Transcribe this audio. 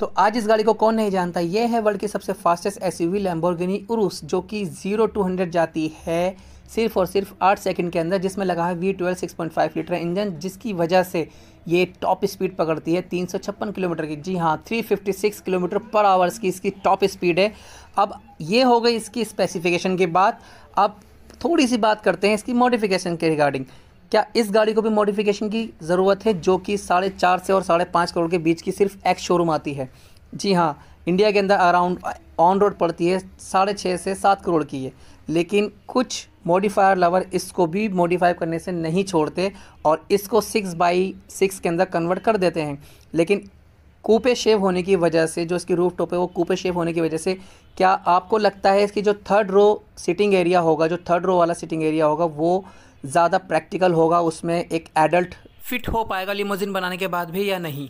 तो आज इस गाड़ी को कौन नहीं जानता? ये है वर्ल्ड की सबसे fastest S U Lamborghini Urus जो कि ज़ीरो टू हंड्रेड जाती है सिर्फ़ और सिर्फ़ आठ सेकंड के अंदर, जिसमें लगा है V twelve six point five litre engine जिसकी वजह से ये टॉप स्पीड पकड़ती है तीन सौ छप्पन किलोमीटर की। जी हाँ three fifty six kilometre per hours की इसकी टॉप स्पीड है। अब ये हो गई इसकी स्पेसिफिकेशन की बात अब थोड़ी सी बात करते हैं इसकी मॉडिफिकेशन के रिगार्डिंग क्या इस गाड़ी को भी मॉडिफिकेशन की ज़रूरत है, जो कि साढ़े चार से और साढ़े पाँच करोड़ के बीच की सिर्फ़ एक्स शोरूम आती है? जी हाँ इंडिया के अंदर अराउंड ऑन रोड पड़ती है, साढ़े छः से सात करोड़ की है। लेकिन कुछ मॉडिफायर लवर इसको भी मॉडिफाई करने से नहीं छोड़ते और इसको सिक्स बाई सिक्स के अंदर कन्वर्ट कर देते हैं। लेकिन कूपे शेव होने की वजह से, जो इसकी रूफ टॉप है, वो कूपे शेव होने की वजह से, क्या आपको लगता है इसकी जो थर्ड रो सिटिंग एरिया होगा, जो थर्ड रो वाला सिटिंग एरिया होगा, वो ज़्यादा प्रैक्टिकल होगा, उसमें एक एडल्ट फिट हो पाएगा लिमोजिन बनाने के बाद भी या नहीं?